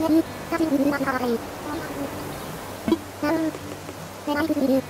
何立ちになされ。なん、狙いすぎる。